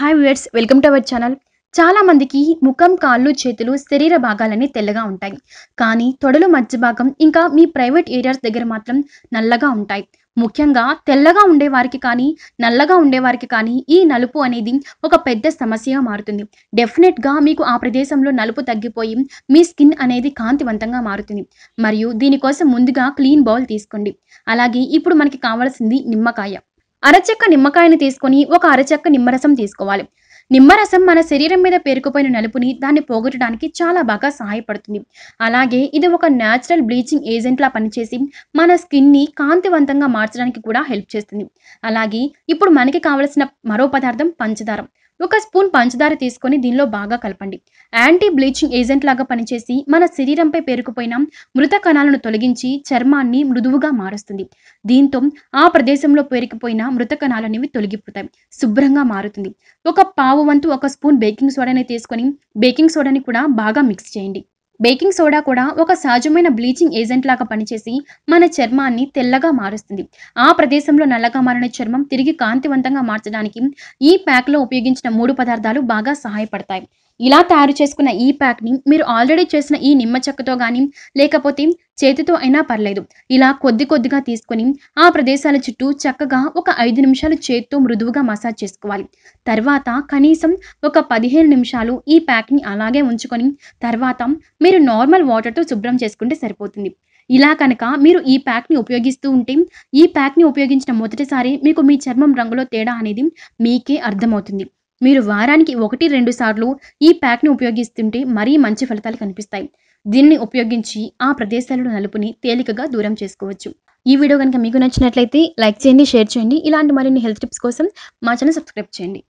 Hi viewers welcome to our channel చాలా మందికి ముఖం కాళ్ళు చేతులు శరీర భాగాలన్నీ తెల్లగా ఉంటాయి. కానీ తొడలు మధ్య భాగం ఇంకా మీ ప్రైవేట్ ఏరియాస్ దగ్గర మాత్రం నల్లగా ఉంటాయి. ముఖ్యంగా తెల్లగా ఉండేవారికి కానీ నల్లగా ఉండేవారికి కానీ ఈ నలుపు అనేది ఒక పెద్ద సమస్యగా మారుతుంది. డెఫినెట్గా మీకు ఆ ప్రదేశంలో నలుపు తగ్గిపోయి మీ స్కిన్ అనేది కాంతివంతంగా మారుతుంది. మరియు దీనికోసం ముందుగా క్లీన్ బౌల్ తీసుకోండి. అలాగే ఇప్పుడు మనకి కావాల్సింది నిమ్మకాయ. అరచెక్క నిమ్మకాయని తీసుకొని ఒక అరచెక్క నిమ్మరసం తీసుకోవాలి. నిమ్మరసం మన శరీరం మీద పేరుకుపోయిన నలుపుని దాన్ని పోగొట్టడానికి చాలా బాగా సహాయపడుతుంది. అలాగే ఇది ఒక న్యాచురల్ బ్లీచింగ్ ఏజెంట్లా పనిచేసి మన స్కిన్ని కాంతివంతంగా మార్చడానికి కూడా హెల్ప్ చేస్తుంది. అలాగే ఇప్పుడు మనకి కావలసిన మరో పదార్థం పంచదారం. ఒక స్పూన్ పంచదార తీసుకొని దీనిలో బాగా కలపండి. యాంటీ బ్లీచింగ్ ఏజెంట్ లాగా పనిచేసి మన శరీరంపై పేరుకుపోయిన మృత కణాలను తొలగించి చర్మాన్ని మృదువుగా మారుస్తుంది. దీంతో ఆ ప్రదేశంలో పేరుకుపోయిన మృత కణాలు అనేవి తొలగిపోతాయి. శుభ్రంగా మారుతుంది. ఒక పావు పావు వంతు ఒక స్పూన్ బేకింగ్ సోడాని తీసుకొని బేకింగ్ సోడాని కూడా బాగా మిక్స్ చేయండి. బేకింగ్ సోడా కూడా ఒక సహజమైన బ్లీచింగ్ ఏజెంట్ లాగా పనిచేసి మన చర్మాన్ని తెల్లగా మారుస్తుంది. ఆ ప్రదేశంలో నల్లగా మారిన చర్మం తిరిగి కాంతివంతంగా మార్చడానికి ఈ ప్యాక్లో ఉపయోగించిన మూడు పదార్థాలు బాగా సహాయపడతాయి. ఇలా తయారు చేసుకున్న ఈ ప్యాక్ని మీరు ఆల్రెడీ చేసిన ఈ నిమ్మ చెక్కతో కానీ లేకపోతే చేతితో అయినా పర్లేదు. ఇలా కొద్ది కొద్దిగా తీసుకొని ఆ ప్రదేశాల చుట్టూ చక్కగా ఒక ఐదు నిమిషాలు చేతితో మృదువుగా మసాజ్ చేసుకోవాలి. తర్వాత కనీసం ఒక పదిహేను నిమిషాలు ఈ ప్యాక్ని అలాగే ఉంచుకొని తర్వాత మీరు నార్మల్ వాటర్తో శుభ్రం చేసుకుంటే సరిపోతుంది. ఇలా కనుక మీరు ఈ ప్యాక్ని ఉపయోగిస్తూ ఉంటే ఈ ప్యాక్ని ఉపయోగించిన మొదటిసారి మీకు మీ చర్మం రంగులో తేడా అనేది మీకే అర్థమవుతుంది. మీరు వారానికి ఒకటి రెండు సార్లు ఈ ప్యాక్ని ఉపయోగిస్తుంటే మరీ మంచి ఫలితాలు కనిపిస్తాయి. దీన్ని ఉపయోగించి ఆ ప్రదేశాలలో నలుపుని తేలికగా దూరం చేసుకోవచ్చు. ఈ వీడియో కనుక మీకు నచ్చినట్లయితే లైక్ చేయండి షేర్ చేయండి. ఇలాంటి మరిన్ని హెల్త్ టిప్స్ కోసం మా ఛానల్ సబ్స్క్రైబ్ చేయండి.